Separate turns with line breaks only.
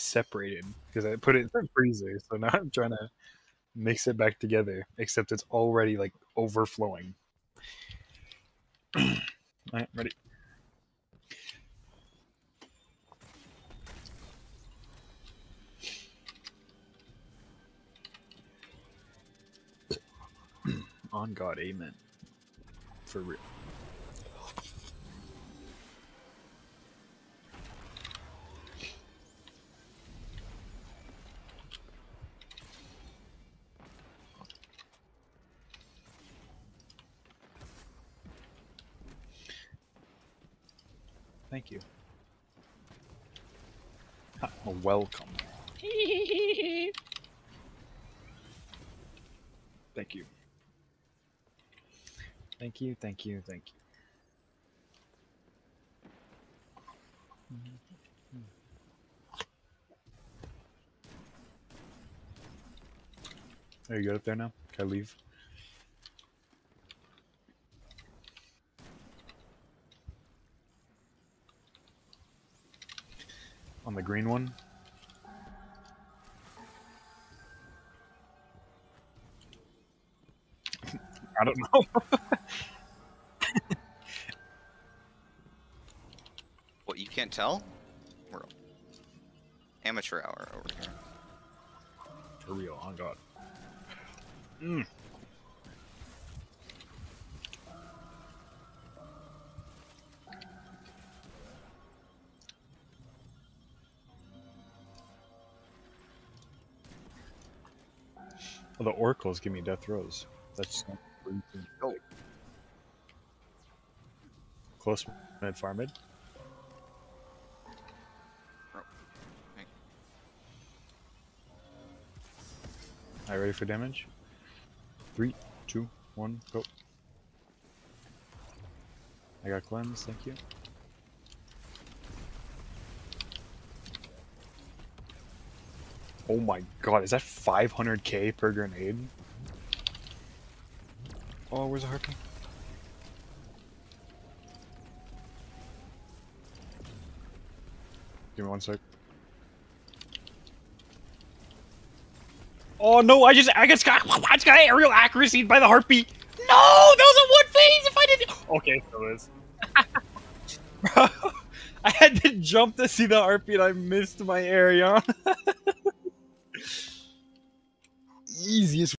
separated because I put it in the freezer. So now I'm trying to mix it back together, except it's already like overflowing. All right, ready. On God, amen. For real. Thank you. Welcome. Thank you. Thank you, thank you, thank you. Are you good up there now? Can I leave? On the green one? I don't know.
What, you can't tell? We're amateur hour over here.
For real, on God. Mm. Well, the oracles give me death throws. That's not
Oh.
close mid far mid. You ready for damage? Three, two, one, go. I got cleanse, thank you. Oh my god, is that 500k per grenade? Oh, where's the harpy? Give me one sec. Oh no, I just I just got I just got aerial accuracy by the heartbeat. No, that was a one phase if I didn't Okay, so it is. Bro, I had to jump to see the heartbeat, I missed my area.